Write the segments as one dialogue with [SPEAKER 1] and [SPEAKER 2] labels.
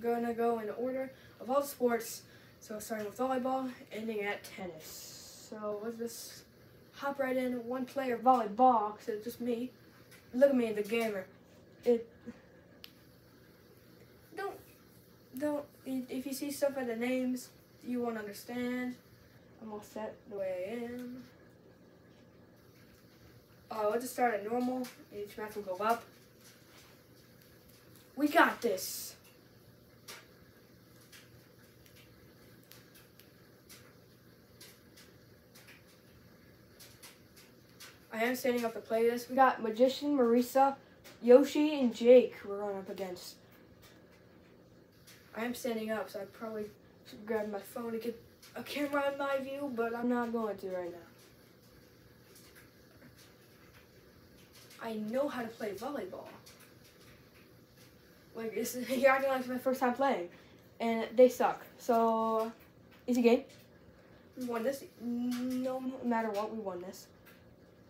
[SPEAKER 1] gonna go in order of all sports. So starting with volleyball, ending at tennis. So let's just hop right in. One player volleyball, because it's just me. Look at me, the gamer. It don't don't if you see stuff at the names, you won't understand. I'm all set the way I am. Uh, let's just start at normal. Each match will go up. We got this. I am standing up to play this. We got Magician, Marisa, Yoshi, and Jake we're going up against. I am standing up, so I probably should grab my phone to get a camera in my view, but I'm not going to right now. I know how to play volleyball. Like, it's, you're acting like it's my first time playing. And they suck. So, easy game. We won this. No matter what, we won this.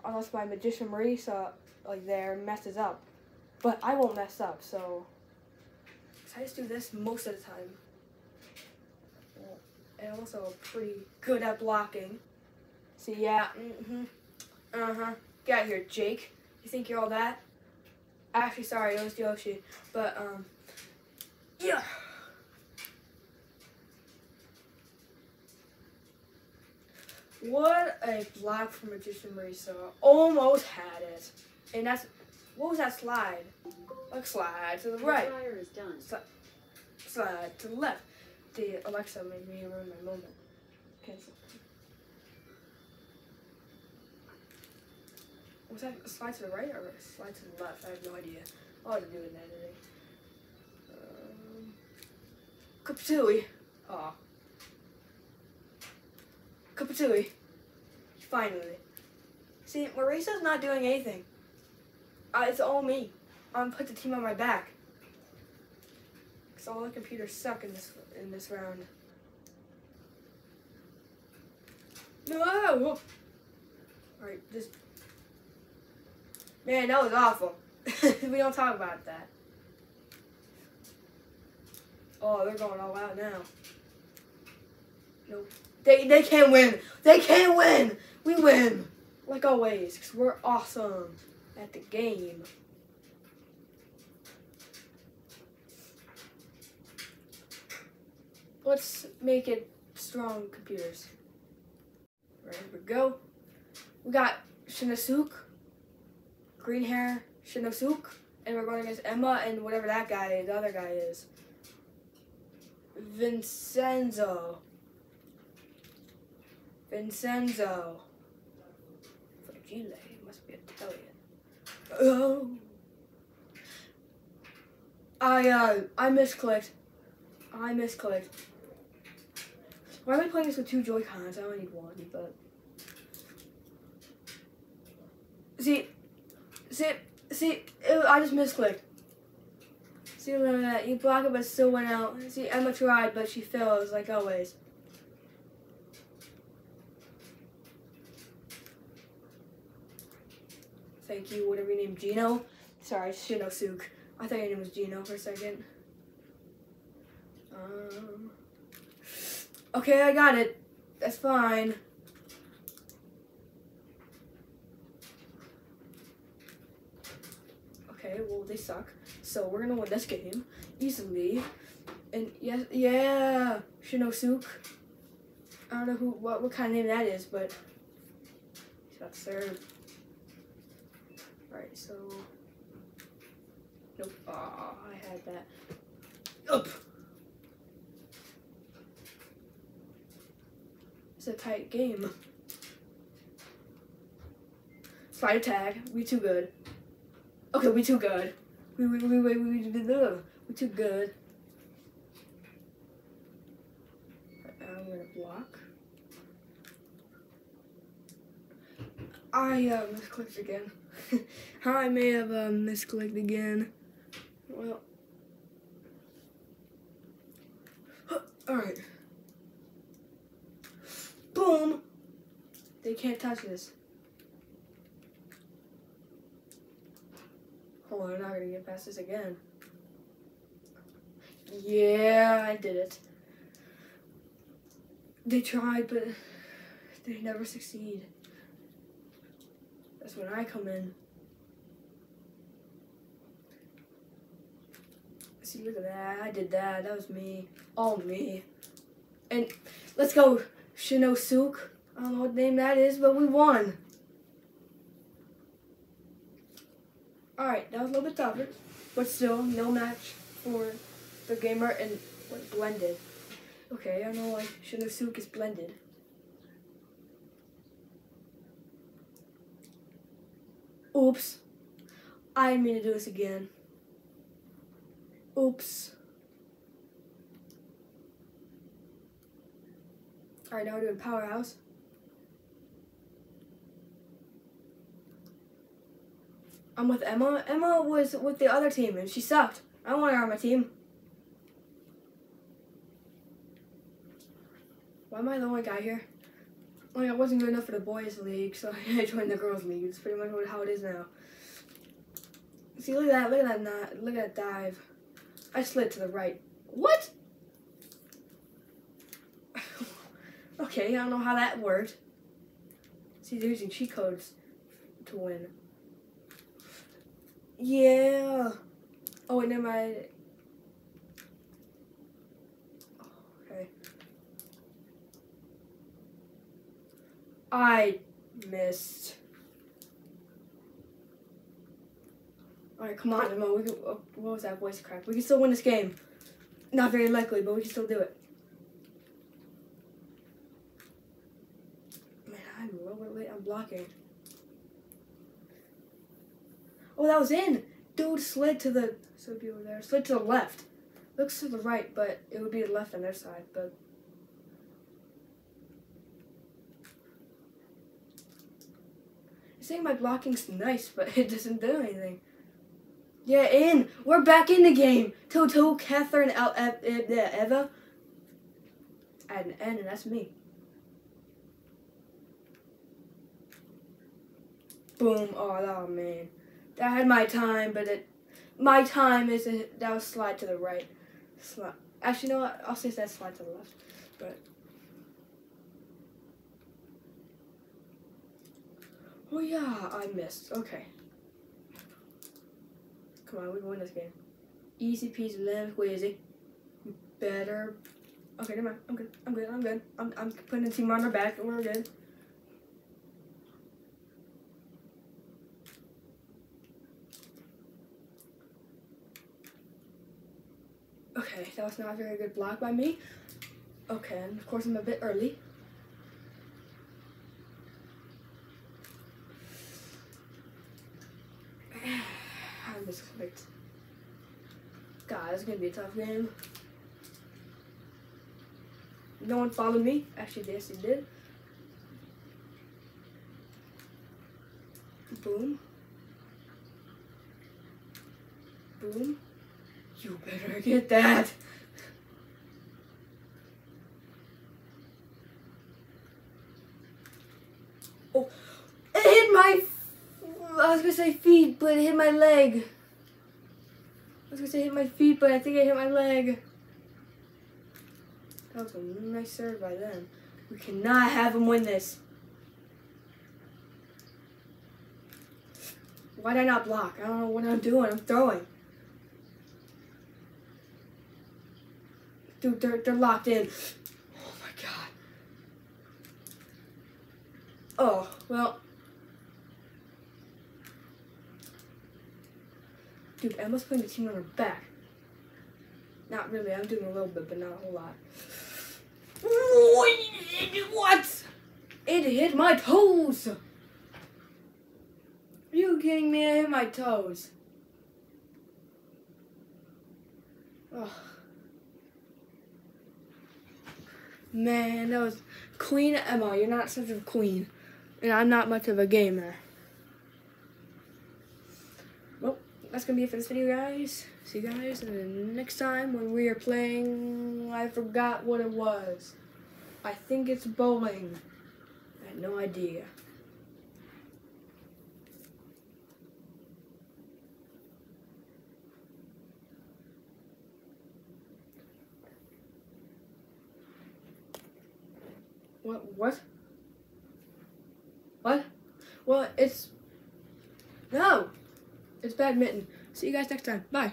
[SPEAKER 1] Unless my Magician Marisa, like, there messes up. But I won't mess up, so... I just do this most of the time. And I'm also pretty good at blocking. So, yeah. Mm-hmm. Uh-huh. Get out here, Jake. You think you're all that? Actually, sorry, it was Yoshi. But, um, yeah. What a block from Magician Marisa. Almost had it. And that's, what was that slide? Like slide to the right.
[SPEAKER 2] The fire is done.
[SPEAKER 1] Sli- slide to the left. The Alexa made me ruin my moment. Cancel. Was that slide to the right or slide to the left? I have no idea. To do it in editing. Um, Kapatui. Aw. Kapatui. Finally. See, Marisa's not doing anything. Uh, it's all me. I'm put the team on my back. Cause all the computers suck in this in this round. No. Alright, just Man, that was awful. we don't talk about that. Oh, they're going all out now. Nope. They they can't win. They can't win. We win. Like always, because we're awesome at the game. Let's make it strong computers. Right, here we go. We got Shinasuke green hair Shinosuke, and we're going against Emma and whatever that guy, the other guy is. Vincenzo. Vincenzo. Fragile must be Italian. Oh. I uh I misclicked. I misclicked. Why am I playing this with two Joy Cons? I only need one, but see See, see, it, I just misclicked. See, look at that. You block it, but still went out. See, Emma tried, but she fails, like always. Thank you, whatever your name, Gino. Sorry, Shinosuke. I thought your name was Gino for a second. Um, okay, I got it. That's fine. okay, well, they suck. So we're gonna win this game easily. And yes, yeah, Shinosuke. I don't know who, what, what kind of name that is, but he's got third. Right, so. Nope. Ah, I had that. Up. It's a tight game. Spider tag. We too good. Okay, we too good. We we we we we we we we too good. I'm gonna block. I uh, misclicked again. I may have uh, misclicked again. Well, all right. Boom. They can't touch this. Hold on, I'm not gonna get past this again. Yeah. I did it. They tried, but they never succeed. That's when I come in. See, look at that. I did that. That was me. All me. And let's go, Shinosuk. I don't know what name that is, but we won. Alright, that was a little bit tougher, but still, no match for the gamer and what, blended. Okay, I know why Shinosuk is blended. Oops. I didn't mean to do this again. Oops. Alright, now we're doing Powerhouse. I'm with Emma. Emma was with the other team and she sucked. I don't want her on my team. Why am I the only guy here? Like I wasn't good enough for the boys league, so I joined the girls league. It's pretty much how it is now. See, look at that! Look at that! Look at that dive. I slid to the right. What? okay, I don't know how that worked. See, they're using cheat codes to win. Yeah. Oh, wait, never mind. Okay. I missed. Alright, come on, Emma. We oh, what was that voice crack? We can still win this game. Not very likely, but we can still do it. Man, I'm really late. I'm blocking. Oh, that was in. Dude slid to the so be over there. Slid to the left. Looks to the right, but it would be the left on their side. But saying my blocking's nice, but it doesn't do anything. Yeah, in. We're back in the game. Toto, Catherine, El, e e Eva. Add an N, and that's me. Boom. Oh, oh man. I had my time, but it, my time is a, that was slide to the right. Slide. Actually, no, I'll say that slide to the left. But oh yeah, I missed. Okay, come on, we win this game. Easy peasy, lemon squeezy. Better. Okay, never mind. I'm good. I'm good. I'm good. I'm I'm putting the team on our back, and we're good. Okay, that was not a very good block by me. Okay, and of course I'm a bit early. God, it's gonna be a tough game. No one followed me. Actually, yes, he did. Boom. Boom. You better get that. Oh, it hit my. I was gonna say feet, but it hit my leg. I gonna hit my feet, but I think I hit my leg. That was a nice serve by them. We cannot have him win this. Why did I not block? I don't know what I'm doing. I'm throwing. Dude, they're, they're locked in. Oh my god. Oh, well. Dude, Emma's putting the team on her back. Not really, I'm doing a little bit, but not a whole lot. What? It hit my toes! Are you kidding me? It hit my toes. Ugh. Man, that was Queen Emma. You're not such a queen. And I'm not much of a gamer. that's gonna be it for this video, guys. See you guys next time when we are playing. I forgot what it was. I think it's bowling. I had no idea. What? What? What? Well, it's... No! It's badminton. See you guys next time. Bye.